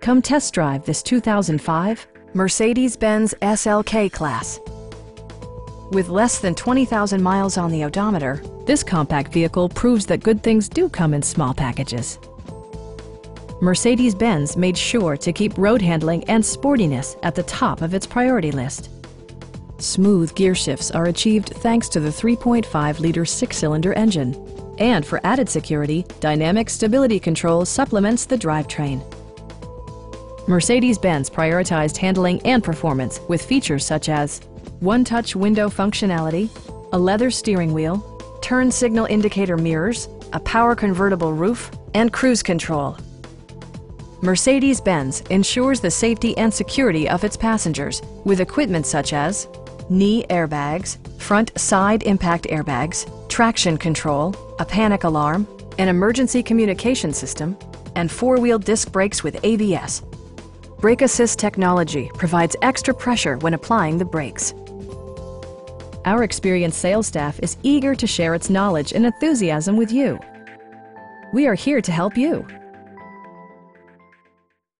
Come test drive this 2005 Mercedes-Benz SLK Class. With less than 20,000 miles on the odometer, this compact vehicle proves that good things do come in small packages. Mercedes-Benz made sure to keep road handling and sportiness at the top of its priority list. Smooth gear shifts are achieved thanks to the 3.5-liter six-cylinder engine. And for added security, Dynamic Stability Control supplements the drivetrain. Mercedes-Benz prioritized handling and performance with features such as one-touch window functionality, a leather steering wheel, turn signal indicator mirrors, a power convertible roof, and cruise control. Mercedes-Benz ensures the safety and security of its passengers with equipment such as knee airbags, front side impact airbags, traction control, a panic alarm, an emergency communication system, and four-wheel disc brakes with ABS. Brake Assist technology provides extra pressure when applying the brakes. Our experienced sales staff is eager to share its knowledge and enthusiasm with you. We are here to help you.